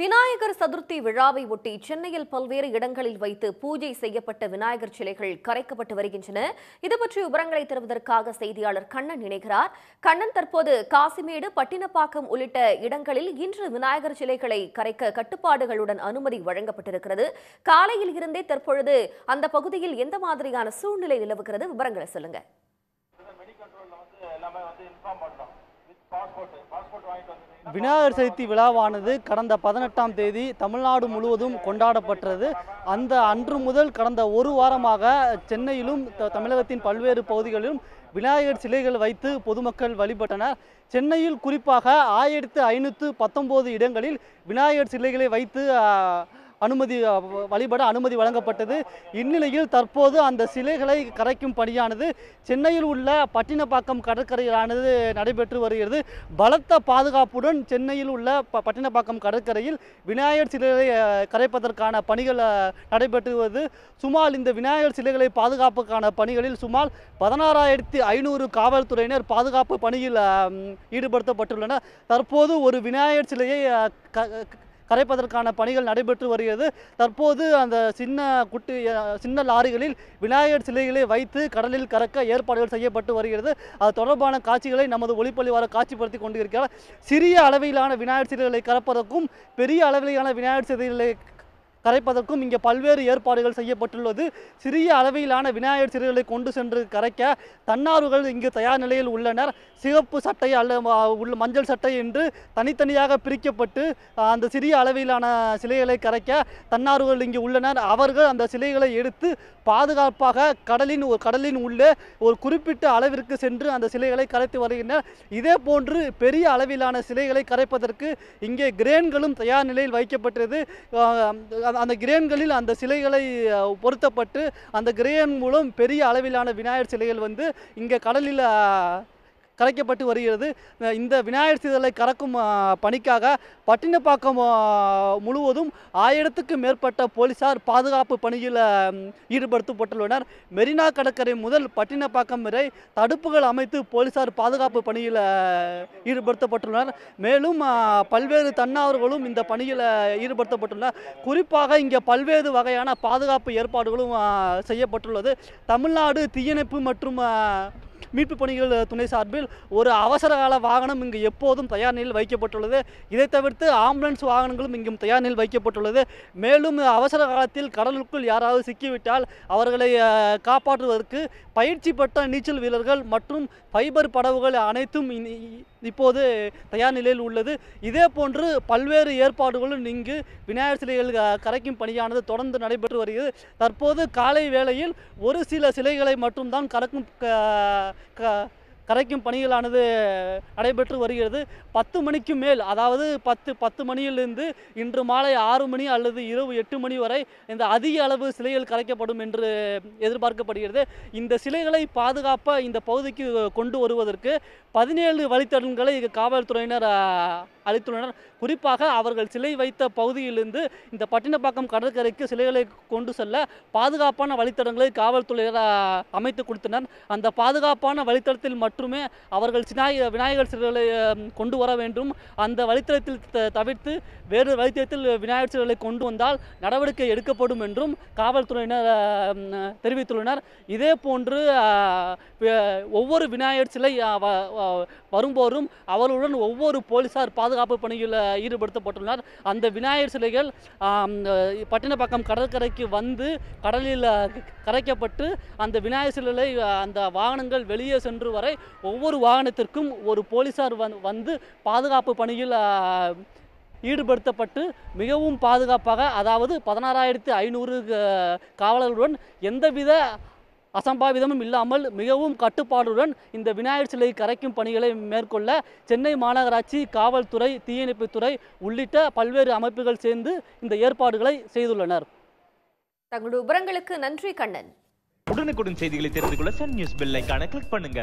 விநாயகர் சதுர்த்தி விழாவை ஒட்டி சென்னையில் பல்வேறு இடங்களில் வைத்து பூஜை செய்யப்பட்ட விநாயகர் சிலைகள் கரைக்கப்பட்டு வருகின்றன. இது பற்றி விவரங்களை தருவதற்காக செய்தியாளர் கண்ணன் இணைகிறார். கண்ணன் தற்போது காசிமேடு பட்டினப்பாக்கம் உள்ளிட்ட இடங்களில் இன்று விநாயகர் சிலைகளை கரைக்க கட்டுப்பாடுகளுடன் அனுமதி வழங்கப்பட்டிருக்கிறது. காலையில் இருந்தே தற்பொழுது அந்த பகுதியில் எந்த மாதிரியான சூழ்நிலை நிலவுகிறது? விவரங்களை சொல்லுங்க. விநாயகர் சதுர்த்தி விழாவானது கடந்த பதினெட்டாம் தேதி தமிழ்நாடு முழுவதும் கொண்டாடப்பட்டது. அந்த அன்று முதல் கடந்த ஒரு வாரமாக சென்னையிலும் த- தமிழகத்தின் பல்வேறு பகுதிகளிலும் விநாயகர் சிலைகள் வைத்து பொதுமக்கள் வழிபட்டனர். சென்னையில் குறிப்பாக ஆயிரத்து ஐநூற்று பத்தொம்போது இடங்களில் விநாயகர் சிலைகளை வைத்து அனுமதி வழிபட அனுமதி வழங்கப்பட்டது. இந்நிலையில் தற்போது அந்த சிலைகளை கரைக்கும் பணியானது சென்னையில் உள்ள பட்டினப்பாக்கம் கடற்கரையிலானது நடைபெற்று வருகிறது. பலத்த பாதுகாப்புடன் சென்னையில் உள்ள ப பட்டினப்பாக்கம் கடற்கரையில் விநாயகர் சிலைகளை கரைப்பதற்கான பணிகள் நடைபெற்றுவது நடைபெற்று சுமார் இந்த விநாயகர் சிலைகளை பாதுகாப்புக்கான பணிகளில் சுமார் பதினாறாயிரத்தி ஐநூறு காவல்துறையினர் பாதுகாப்பு பணியில் ஈடுபடுத்தப்பட்டுள்ளனர். தற்போது ஒரு விநாயகர் சிலையை க- கரைப்பதற்கான பணிகள் நடைபெற்று வருகிறது. தற்போது அந்த சின்ன குட்டி சின்ன லாரிகளில் விநாயகர் சிலைகளை வைத்து கடலில் கறக்க ஏற்பாடுகள் செய்யப்பட்டு வருகிறது. அது தொடர்பான காட்சிகளை நமது ஒளிப்பள்ளிவார காட்சிப்படுத்தி கொண்டிருக்கிறார். சிறிய அளவிலான விநாயகர் சிலைகளை கறப்பதற்கும் பெரிய அளவிலான விநாயகர் சிலைகளை கரைப்பதற்கும் இங்கே பல்வேறு ஏற்பாடுகள் செய்யப்பட்டுள்ளது. சிறிய அளவிலான விநாயகர் சிலைகளை கொண்டு சென்று கரைக்க தன்னார்வர்கள் இங்கு தயார் நிலையில் உள்ளனர். சிவப்பு சட்டை அல்ல உள்ள மஞ்சள் சட்டை என்று தனித்தனியாக பிரிக்கப்பட்டு அந்த சிறிய அளவிலான சிலைகளை கரைக்க தன்னார்வர்கள் இங்கு உள்ளனர். அவர்கள் அந்த சிலைகளை எடுத்து பாதுகாப்பாக கடலின் ஒரு கடலின் உள்ளே ஒரு குறிப்பிட்ட அளவிற்கு சென்று அந்த சிலைகளை கரைத்து வருகின்றனர். இதே போன்று பெரிய அளவிலான சிலைகளை கரைப்பதற்கு இங்கே கிரேன்களும் தயார் நிலையில் வைக்கப்பட்டது அந்த- அந்த கிரேன்களில் அந்த சிலைகளை பொருத்தப்பட்டு அந்த கிரேன் மூலம் பெரிய அளவிலான விநாயகர் சிலைகள் வந்து இங்கே கடலில் கலைக்கப்பட்டு வருகிறது. இந்த விநாயகர் சிதலை கறக்கும் பணிக்காக பட்டினப்பாக்கம் முழுவதும் ஆயிரத்துக்கு மேற்பட்ட போலீசார் பாதுகாப்பு பணியில் ஈடுபடுத்தப்பட்டுள்ளனர். மெரினா கடற்கரை முதல் பட்டினப்பாக்கம் வரை தடுப்புகள் அமைத்து போலீசார் பாதுகாப்பு பணியில் ஈடுபடுத்தப்பட்டுள்ளனர். மேலும் பல்வேறு தன்னார்வர்களும் இந்த பணியில் ஈடுபடுத்தப்பட்டுள்ளனர். குறிப்பாக இங்கே பல்வேறு வகையான பாதுகாப்பு ஏற்பாடுகளும் செய்யப்பட்டுள்ளது. தமிழ்நாடு தீயணைப்பு மற்றும் மீட்பு பணிகள் துணை சார்பில் ஒரு அவசர கால வாகனம் இங்கு எப்போதும் தயார் நிலையில் வைக்கப்பட்டுள்ளது. இதை தவிர்த்து ஆம்புலன்ஸ் வாகனங்களும் இங்கும் தயார் நிலையில் வைக்கப்பட்டுள்ளது. மேலும் அவசர காலத்தில் கடலுக்குள் யாராவது சிக்கிவிட்டால் அவர்களை காப்பாற்றுவதற்கு பயிற்சி பெற்ற நீச்சல் வீரர்கள் மற்றும் ஃபைபர் படகுகள் அனைத்தும் இனி- இப்போது தயார் நிலையில் உள்ளது. இதே போன்று பல்வேறு ஏற்பாடுகளும் இங்கு விநாயகர் சிலைகள் கரைக்கும் பணியானது தொடர்ந்து நடைபெற்று வருகிறது. தற்போது காலை வேளையில் ஒரு சில சிலைகளை மட்டும்தான் கறக்கும் 可。கரைக்கும் பணிகளானது நடைபெற்று வருகிறது. பத்து மணிக்கு மேல் அதாவது பத்து பத்து மணியிலிருந்து இன்று மாலை ஆறு மணி அல்லது இரவு எட்டு மணி வரை இந்த அதிக அளவு சிலைகள் கரைக்கப்படும் என்று எதிர்பார்க்கப்படுகிறது. இந்த சிலைகளை பாதுகாப்பாக இந்த பகுதிக்கு கொண்டு வருவதற்கு பதினேழு வழித்தடங்களை காவல்துறையினர் அளித்துள்ளனர். குறிப்பாக அவர்கள் சிலை வைத்த பகுதியிலிருந்து இந்த பட்டினப்பாக்கம் கடற்கரைக்கு சிலைகளை கொண்டு செல்ல பாதுகாப்பான வழித்தடங்களை காவல்துறையினர் அமைத்து கொடுத்தனர். அந்த பாதுகாப்பான வழித்தடத்தில் மட்டும் அவர்கள் சினாய விநாயகர் சிலைகளை கொண்டு வர வேண்டும். அந்த வழித்தளத்தில் த- தவிர்த்து வேறு வழித்தளத்தில் விநாயகர் சிலைகளை கொண்டு வந்தால் நடவடிக்கை எடுக்கப்படும் என்றும் காவல்துறையினர் தெரிவித்துள்ளனர். இதே போன்று ஒவ்வொரு விநாயகர் சிலை வரும்போதும் அவர்களுடன் ஒவ்வொரு போலீசார் பாதுகாப்பு பணியில் ஈடுபடுத்தப்பட்டுள்ளனர். அந்த விநாயகர் சிலைகள் பட்டினப்பாக்கம் கடற்கரைக்கு வந்து கடலில் கரைக்கப்பட்டு அந்த விநாயகர் சிலைகளை அந்த வாகனங்கள் வெளியே சென்று வரை ஒவ்வொரு வாகனத்திற்கும் ஒரு போலீசார் வந் வந்து பாதுகாப்பு பணியில் ஈடுபடுத்தப்பட்டு மிகவும் பாதுகாப்பாக அதாவது பதினாறாயிரத்தி ஐநூறு காவலர்களுடன் எந்தவித அசம்பாவிதமும் இல்லாமல் மிகவும் கட்டுப்பாடுடன் இந்த விநாயகர் சிலை கரைக்கும் பணிகளை மேற்கொள்ள சென்னை மாநகராட்சி காவல்துறை தீயணைப்புத்துறை உள்ளிட்ட பல்வேறு அமைப்புகள் சேர்ந்து இந்த ஏற்பாடுகளை செய்துள்ளனர். தங்களுடைய விவரங்களுக்கு நன்றி கண்ணன். உடனுக்குடன் செய்திகளை தெரிந்து கொள்ள சன் நியூஸ் பெல் கிளிக் பண்ணுங்க.